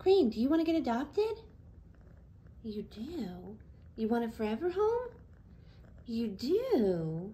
Crane, do you want to get adopted? You do? You want a forever home? You do?